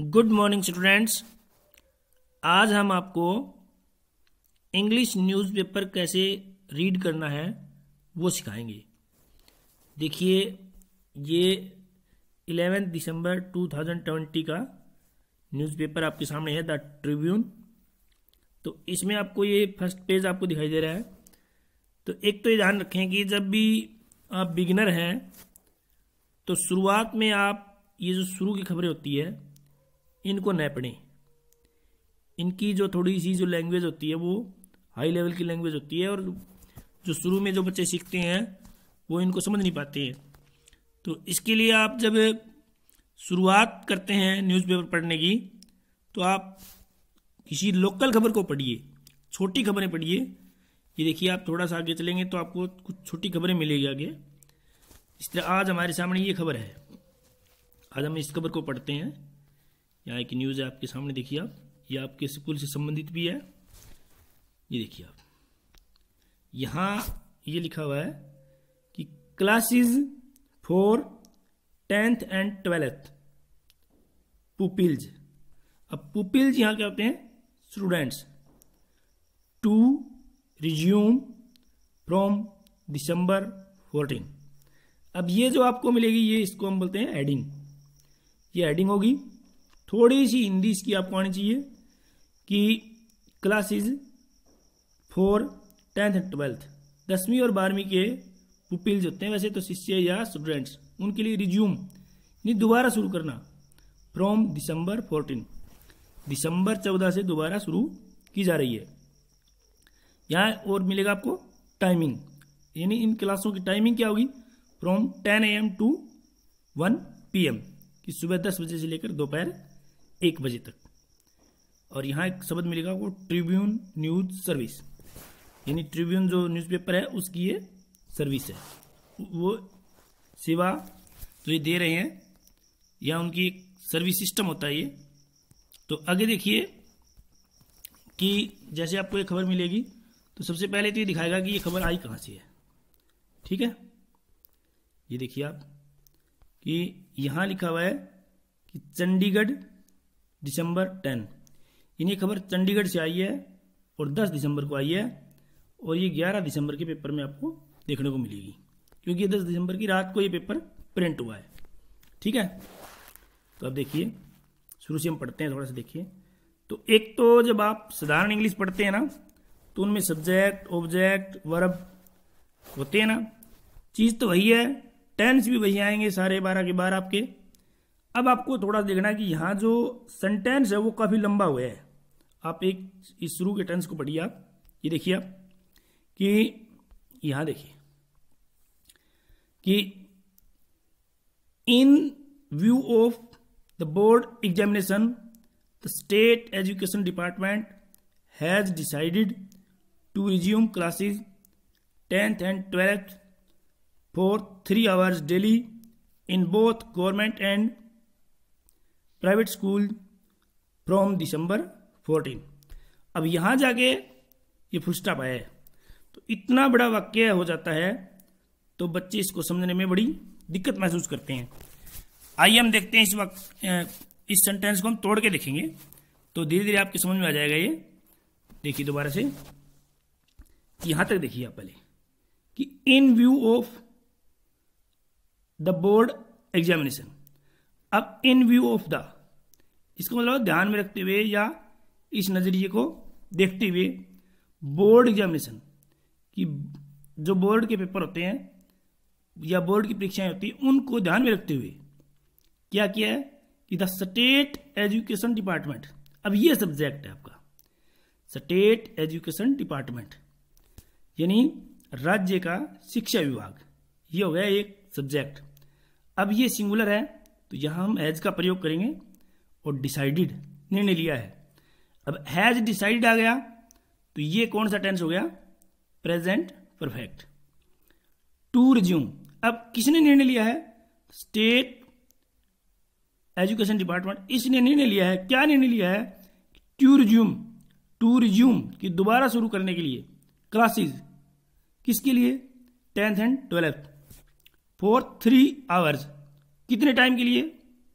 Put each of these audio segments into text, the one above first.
Good morning students. आज हम आपको इंग्लिश न्यूज़पेपर कैसे रीड करना है, वो सिखाएँगे। देखिए, ये 11 दिसंबर 2020 का न्यूज़पेपर आपके सामने है द ट्रिब्यून तो इसमें आपको ये फ़र्स्ट पेज आपको दिखाई दे रहा है। तो एक तो ये ध्यान रखें कि जब भी आप बिगिनर हैं तो शुरुआत में आप, ये जो शुरू की खबरें होती है इनको न पढ़ें। इनकी जो थोड़ी सी जो लैंग्वेज होती है, वो हाई लेवल की लैंग्वेज होती है और जो शुरू में जो बच्चे सीखते हैं, वो इनको समझ नहीं पाते हैं। तो इसके लिए आप जब शुरुआत करते हैं न्यूज़पेपर पढ़ने की तो आप किसी लोकल खबर को पढ़िए, छोटी खबरें पढ़िए। ये देखिए, आप थोड़ा सा आगे चलेंगे तो आपको कुछ छोटी खबरें मिलेगी आगे। इस तरह आज हमारे सामने ये खबर है। आज हम इस खबर को पढ़ते हैं। यहाँ एक न्यूज़ है आपके सामने, देखिए आप। ये आपके स्कूल से संबंधित भी है। ये देखिए आप। यहाँ ये लिखा हुआ है कि classes for tenth and twelfth pupils अब पुपिल्स यहाँ क्या होते हैं? Students to resume from December fourteen अब ये जो आपको मिलेगी, ये इसको हम बोलते हैं एडिंग ये एडिंग होगी। थोड़ी सी हिंदी इसकी आपको आनी चाहिए कि classes for tenth and twelfth दसवीं और बारहवीं के पुपिल्स होते हैं, वैसे तो शिष्य या स्टूडेंट्स उनके लिए रिज्यूम नहीं दोबारा शुरू करना। फ्रॉम दिसंबर फोर्टीन दिसंबर चौदह से दोबारा शुरू की जा रही है। यहाँ और मिलेगा आपको टाइमिंग यानी इन क्लासों की टाइमिंग क्या होगी? From ten A M to one P M कि सुबह दस बजे से लेकर दोपहर एक बजे तक। और यहाँ एक शब्द मिलेगा आपको ट्रिब्यून न्यूज़ सर्विस। यानी ट्रिब्यून जो न्यूज़पेपर है, उसकी ये सर्विस है। वो सेवा जो ये दे रहे हैं, या उनकी एक सर्विस सिस्टम होता है ये। तो आगे देखिए कि जैसे आपको ये खबर मिलेगी तो सबसे पहले तो ये दिखाएगा कि ये खबर आई कहाँ से है। ठीक है? ये देखिए आप कि यहाँ लिखा हुआ है कि चंडीगढ़ दिसंबर टेन। यानी खबर चंडीगढ़ से आई है और दस दिसंबर को आई है और ये ग्यारह दिसंबर के पेपर में आपको देखने को मिलेगी, क्योंकि दस दिसंबर की रात को ये पेपर प्रिंट हुआ है। ठीक है? तो अब देखिए, शुरू से हम पढ़ते हैं, थोड़ा सा देखिए। तो एक तो जब आप साधारण इंग्लिश पढ़ते हैं ना तो उनमें सब्जेक्ट, ऑब्जेक्ट, वर्ब होते हैं ना। चीज़ तो वही है, टेंस भी वही आएँगे सारे बारह के बारह आपके। अब आपको थोड़ा देखना है कि यहाँ जो सेंटेंस है वो काफ़ी लंबा हुआ है। आप एक इस शुरू के टेंस को पढ़िए आप। ये देखिए आप कि यहाँ देखिए कि in view of the board examination the state education department has decided to resume classes tenth and twelfth for three hours daily in both government and private school from December 14 अब यहाँ जाके ये फुल स्टॉप आया है। तो इतना बड़ा वाक्य हो जाता है तो बच्चे इसको समझने में बड़ी दिक्कत महसूस करते हैं। आइए हम देखते हैं इस वक्त इस सेंटेंस को हम तोड़ के देखेंगे तो धीरे धीरे आपके समझ में आ जाएगा ये। देखिए दोबारा से। यहाँ तक देखिए आप पहले, कि in view of the board examination अब इन व्यू ऑफ़ द इसको मतलब ध्यान में रखते हुए या इस नज़रिए को देखते हुए बोर्ड एग्जामिनेशन कि जो बोर्ड के पेपर होते हैं या बोर्ड की परीक्षाएँ होती हैं, उनको ध्यान में रखते हुए क्या किया है? कि द स्टेट एजुकेशन डिपार्टमेंट अब ये सब्जेक्ट है आपका। स्टेट एजुकेशन डिपार्टमेंट यानी राज्य का शिक्षा विभाग, ये हो गया एक सब्जेक्ट अब ये सिंगुलर है तो यहाँ हम हैज़ का प्रयोग करेंगे और डिसाइडेड निर्णय लिया है। अब हैज़ डिसाइडेड आ गया तो ये कौन सा टेंस हो गया? प्रेजेंट परफेक्ट टू रिज्यूम अब किसने निर्णय लिया है? स्टेट एजुकेशन डिपार्टमेंट इसने निर्णय लिया है। क्या निर्णय लिया है? टू रिज्यूम टू रिज्यूम कि दोबारा शुरू करने के लिए। क्लासेस किसके लिए? Tenth and twelfth for three hours कितने टाइम के लिए?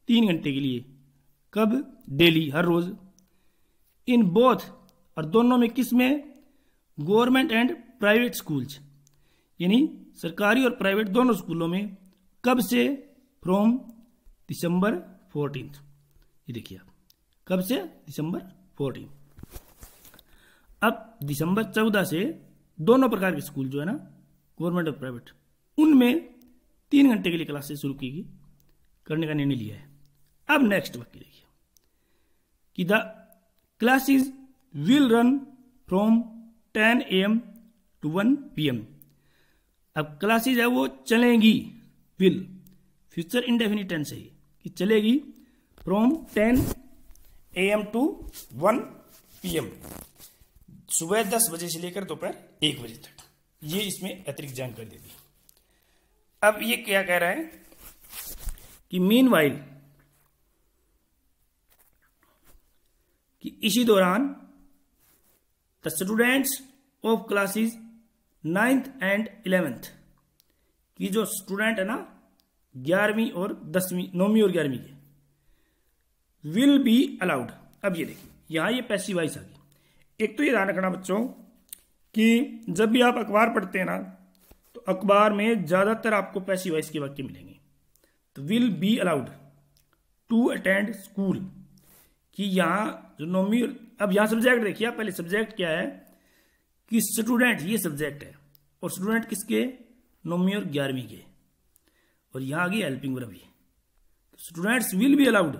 तीन घंटे के लिए। कब? Daily, her rose. In both और दोनों में किसमें? Government and private schools. यानी सरकारी और प्राइवेट दोनों स्कूलों में कब से? फ्रॉम दिसंबर फोर्टीन ये देखिए आप। कब से? दिसंबर फोर्टीन अब दिसंबर चौदह से दोनों प्रकार के स्कूल जो है ना, गवर्नमेंट और प्राइवेट, उनमें तीन घंटे के लिए क्लासेस शुरू की गई। करने का निर्णय लिया है। अब नेक्स्ट वाक्य देखिए। कि the classes will run from ten A M to one P M अब क्लासेज है वो चलेंगी। विल फ्यूचर इंडेफिनिट टेंस है कि चलेगी from ten A M to one P M सुबह दस बजे से लेकर दोपहर एक बजे तक। ये इसमें अतिरिक्त जानकारी दे दी। अब ये क्या कह रहा है? कि मीन वाइल कि इसी दौरान the students of classes ninth and eleventh की जो स्टूडेंट है ना, ग्यारहवीं और दसवीं, नौवीं और ग्यारहवीं के विल बी अलाउड अब ये देखिए, यहाँ ये पैसिव वाइस आ गई। एक तो ये ध्यान रखना बच्चों, कि जब भी आप अखबार पढ़ते हैं ना तो अखबार में ज़्यादातर आपको पैसिव वाइस के वाक्य मिलेंगे। Will be allowed to attend school कि यहाँ जो नौवीं अब यहाँ सब्जेक्ट देखिए पहले सब्जेक्ट क्या है? कि स्टूडेंट ये सब्जेक्ट है। और स्टूडेंट किसके? नौवीं और ग्यारहवीं के। और यहाँ आ गई हेल्पिंग वर्ब ये students will be allowed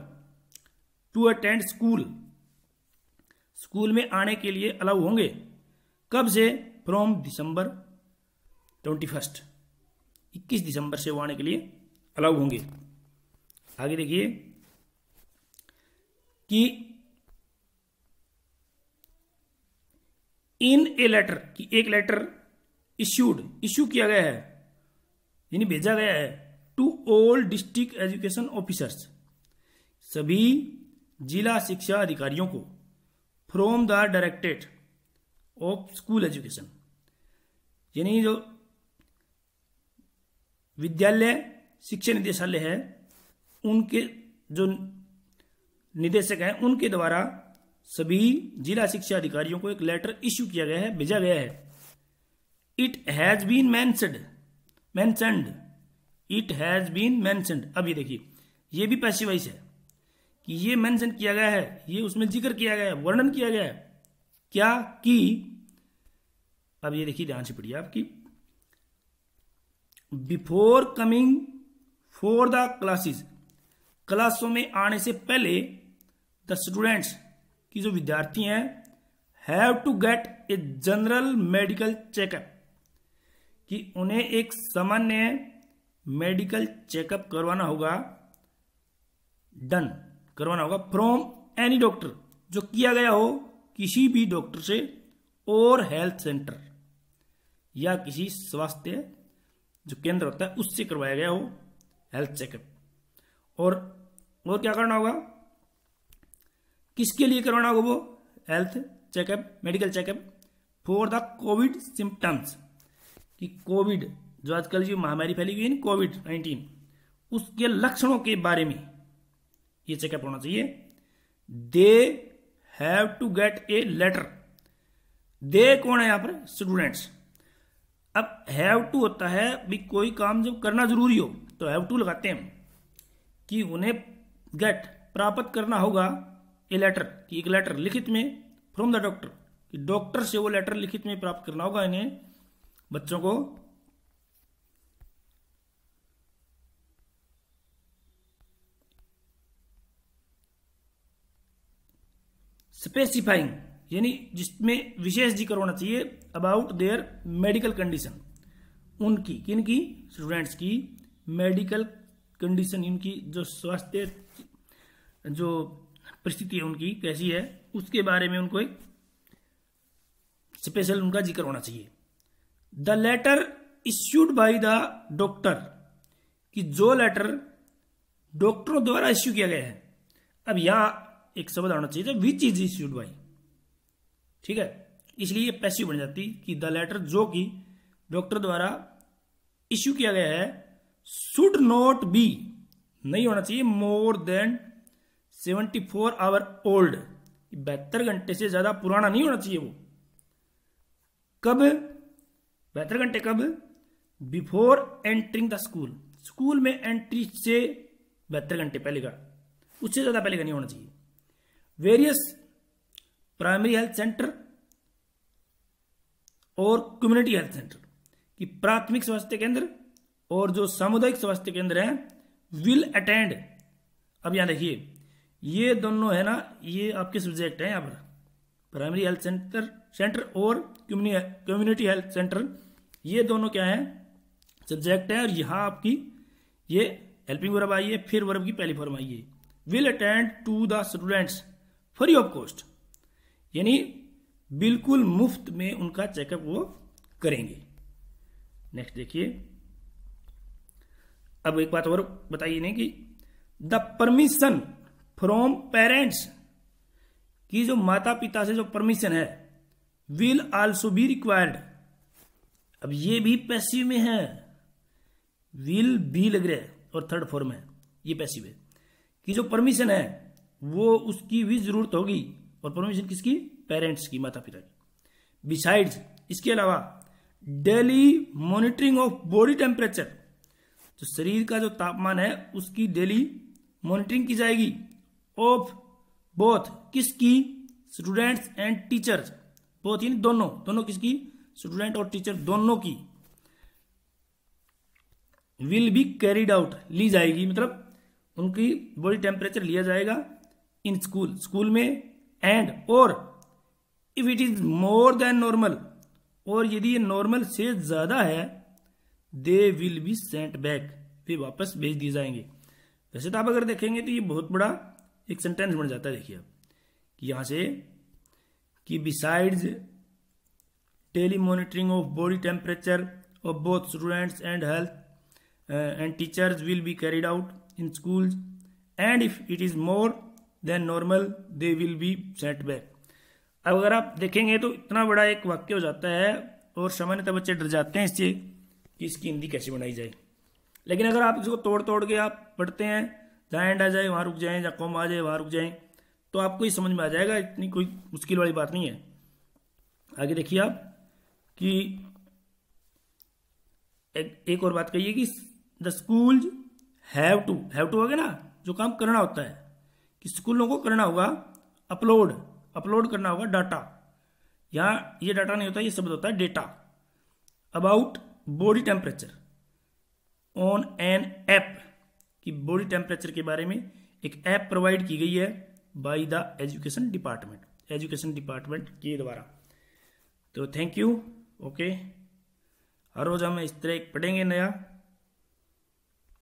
to attend school school में आने के लिए अलाउ होंगे। कब से? फ्रॉम दिसंबर ट्वेंटी फ़र्स्ट इक्कीस दिसंबर से वो आने के लिए अलाउ होंगे। आगे देखिए कि इन ए लेटर, की एक लेटर इश्यूड इश्यू किया गया है, यानी भेजा गया है to all district education officers सभी जिला शिक्षा अधिकारियों को from the directed of school education यानी जो विद्यालय शिक्षा निदेशालय है, उनके जो निदेशक हैं, उनके द्वारा सभी जिला शिक्षा अधिकारियों को एक लेटर इश्यू किया गया है, भेजा गया है। It has been mentioned mentioned it has been mentioned अब ये देखिए, ये भी पैसिवाइस है कि ये मेंशन किया गया है, ये उसमें ज़िक्र किया गया है, वर्णन किया गया है। क्या कि, अब ये देखिए ध्यान से पढ़िए आपकी before coming for the classes क्लासों में आने से पहले द स्टूडेंट्स की जो विद्यार्थी हैं have to get a general medical checkup कि उन्हें एक सामान्य मेडिकल चेकअप करवाना होगा डन करवाना होगा फ्रॉम एनी डॉक्टर जो किया गया हो किसी भी डॉक्टर से और हेल्थ सेंटर या किसी स्वास्थ्य जो केंद्र होता है, उससे करवाया गया हो। Health checkup. और और क्या करना होगा? किसके लिए करवाना होगा वो? Health checkup, medical checkup for the covid symptoms कि कोविड जो आजकल जो महामारी फैली हुई है ना कोविड नाइन्टीन उसके लक्षणों के बारे में ये चेकअप होना चाहिए। They have to get a letter they कौन है यहाँ पर? स्टूडेंट्स अब हैव टू होता है भी कोई काम जब करना ज़रूरी हो तो हैव टू लगाते हैं कि उन्हें गेट प्राप्त करना होगा ए लेटर कि एक लेटर लिखित में फ्रॉम द डॉक्टर कि डॉक्टर से वो लेटर लिखित में प्राप्त करना होगा इन्हें बच्चों को। स्पेसिफाइंग यानी जिसमें विशेष ज़िक्र होना चाहिए अबाउट देयर मेडिकल कंडीशन उनकी किन की स्टूडेंट्स की। मेडिकल कंडीशन इनकी, जो स्वास्थ्य, जो परिस्थिति है उनकी, कैसी है, उसके बारे में उनको एक स्पेशल उनका ज़िक्र होना चाहिए। The letter issued by the doctor कि जो लेटर डॉक्टरों द्वारा इश्यू किया गया है। अब यहाँ एक शब्द आना चाहिए विच इज़ इश्यूड बाई ठीक है? इसलिए पैसिव बन जाती कि द लेटर जो कि डॉक्टर द्वारा इश्यू किया गया है शुड नॉट बी नहीं होना चाहिए more than seventy four hour old बहत्तर घंटे से ज़्यादा पुराना नहीं होना चाहिए वो। कब? बहत्तर घंटे कब? Before entering the school school में एंट्री से बहत्तर घंटे पहले का। उससे ज़्यादा पहले का नहीं होना चाहिए। वेरियस प्राइमरी हेल्थ सेंटर और कम्युनिटी हेल्थ सेंटर कि प्राथमिक स्वास्थ्य केंद्र और जो सामुदायिक स्वास्थ्य केंद्र है विल अटेंड अब यहाँ देखिए, ये दोनों है ना, ये आपके सब्जेक्ट है यहाँ पर। प्राइमरी हेल्थ सेंटर सेंटर और कम्युनिटी हेल्थ सेंटर ये दोनों क्या है सब्जेक्ट है और यहाँ आपकी, ये हेल्पिंग वर्ब आई है, फिर वर्ब की पहली फॉर्म आई है। Will attend to the students free of cost यानी बिल्कुल मुफ़्त में उनका चेकअप वो करेंगे। नेक्स्ट देखिए। अब एक बात और बताइए नहीं कि द परमिशन फ्रॉम पेरेंट्स की जो माता पिता से जो परमिशन है विल आल्सो बी रिक्वायर्ड अब ये भी पैसिव में है। विल बी लग रहा है और थर्ड फॉर्म है, ये पैसिव है। कि जो परमिशन है, वो उसकी भी ज़रूरत होगी और परमिशन किसकी? पेरेंट्स की माता पिता की। बिसाइड्स इसके अलावा daily monitoring of body temperature जो शरीर का जो तापमान है, उसकी डेली मॉनिटरिंग की जाएगी ऑफ़ बोथ किसकी? स्टूडेंट्स एंड टीचर्स बोथ यानी दोनों। दोनों किसकी? स्टूडेंट और टीचर दोनों की। विल बी कैरिड आउट ली जाएगी। मतलब उनकी बॉडी टेम्परेचर लिया जाएगा इन स्कूल स्कूल में एंड और if it is more than normal और यदि ये नॉर्मल से ज़्यादा है they will be sent back वे वापस भेज दिए जाएँगे। वैसे तो आप अगर देखेंगे तो ये बहुत बड़ा एक सेंटेंस बन जाता है, देखिए आप। से कि besides daily monitoring of body temperature of both students and health and teachers will be carried out in schools and if it is more than normal they will be sent back अब अगर आप देखेंगे तो इतना बड़ा एक वाक्य हो जाता है, और सामान्यतः बच्चे डर जाते हैं इससे। कि इसकी हिंदी कैसे बनाई जाए। लेकिन अगर आप इसको तोड़ तोड़ के आप पढ़ते हैं जहाँ एंड आ जाए वहाँ रुक जाए या कॉम आ जाए वहाँ रुक जाए तो आपको ये समझ में आ जाएगा इतनी कोई मुश्किल वाली बात नहीं है। आगे देखिए आप कि एक, एक और बात कहिए कि the school have to have to हो गया ना जो काम करना होता है कि स्कूलों को करना होगा अपलोड अपलोड करना होगा डाटा। यहाँ ये डाटा नहीं होता ये शब्द होता है data. About body temperature on an app कि बॉडी टेम्परेचर के बारे में एक ऐप प्रोवाइड की गई है by the education department education department के द्वारा। तो थैंक यू ओके हर रोज हम इस तरह पढ़ेंगे नया।